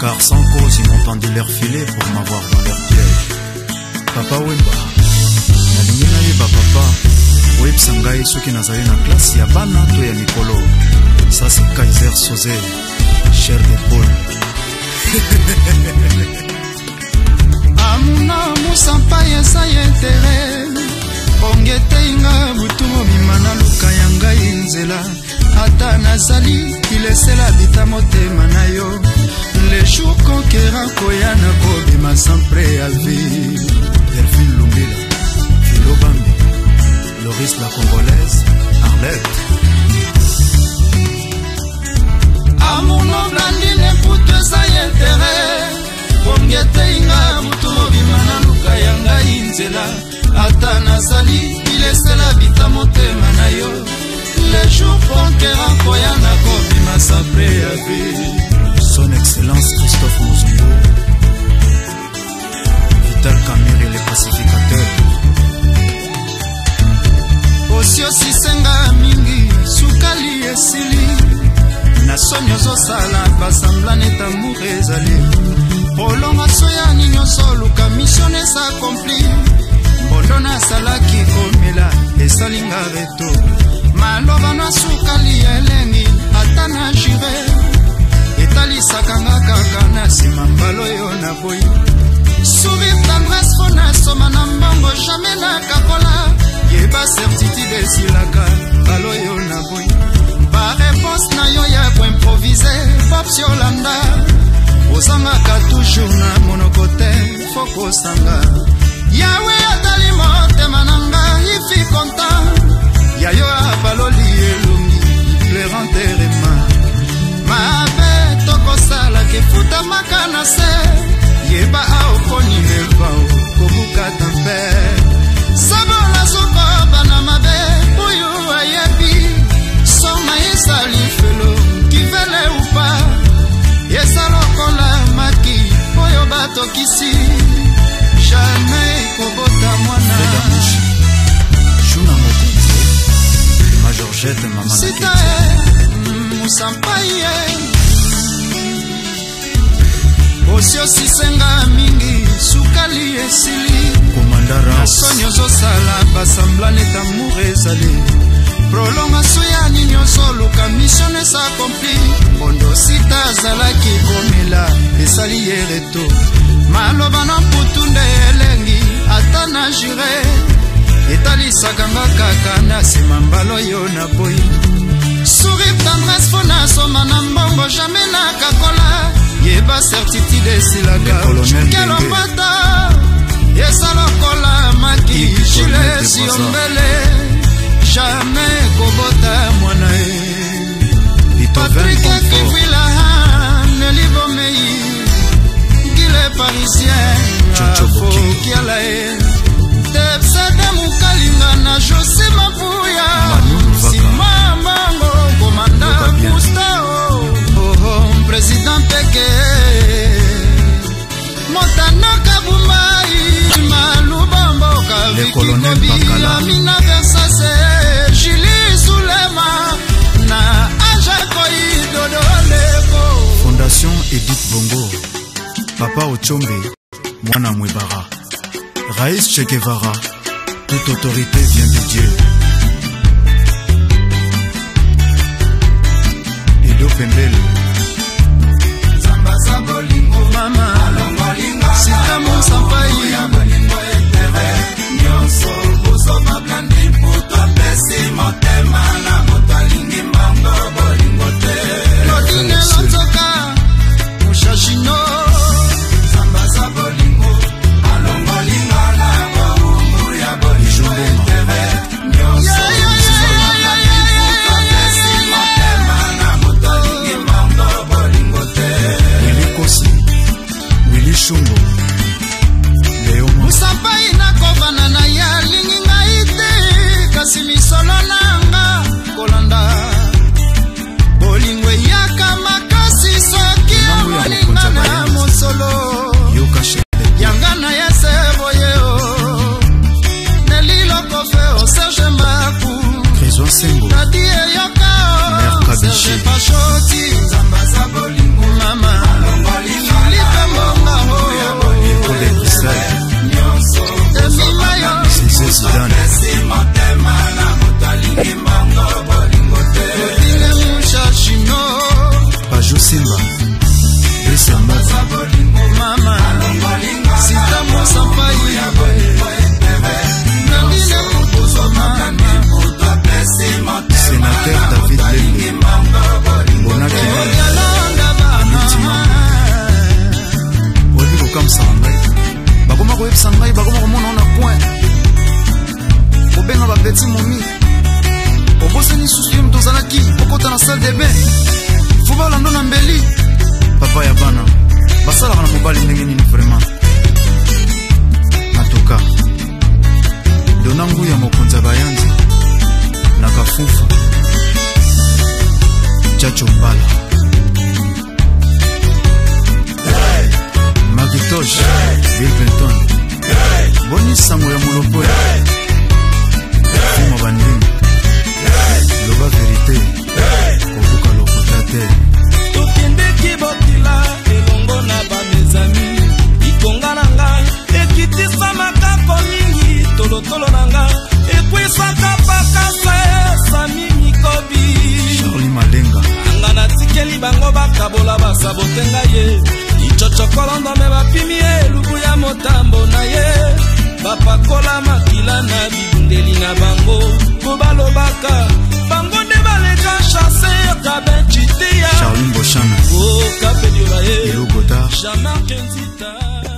Car sans cause, ils m'ont tendu leur filet pour m'avoir dans leur piège. Papa Wemba, nalingi nayeba papa oyebisa ngai soki nazali na klase ya bana to ya mikolo sasi kaiser soze cher de paul amuna mosampai eza ya intere bonge eteinga butu momima na luka ya ngai nzela ata nazali nakoya nakobima sempre alvi delphine lumbila filobambi loris la congolaise arlete amuno blandine butu eza ya intere bonge teinga butu mobima naluka ya ngai nzela ata nazali bilesela bita motema na yo le jour konkera koya nakobima sapre ya vi son excellence christophe mozum pacificateur osiosisenga mingi sukali esili na soni ozosala basamblane tamour ezali prolongation ya nini osoluka mission esa accompli mbondo nasalaki komela esalinga reto bacertitude esilaka baloyo na boyi bareponse na yo ya koimprovise popsiolanda ozangaka toujours na monoko te fokosanga yawe jamais kobota mwana juna mokonzi ma georgette mamasita mosampai ye osiosisenga mingi sukali esili komandaransoni ozosala basamblane tamour ezali prolongation ya nini ozoluka mission esa accompli bondo sita azalaki komela assuré etalisaka nga kaka na nsima mbala oyo naboyi sourire tendresse mpo nasoma na mbongo jamai nakakola yeba certitude esilaka kelopata esa lokola maki julesi yombele jamais kobota mwana ye patrik papa ochombe mwana mwebara rais chekevara toute autorité vient de dieu mpasi momi obosani susu ye moto ozalaki okota na salle de bain fo balando na mbeli papa ya bana basili bango bakabola basabote ngai ye icocokolondombe bapimi elubu ya motambo na ye bapakola makila na bibundeli na bango mpo balobaka bango nde baleka chaser kabencitiya okapediola oh, ye jamarke nzita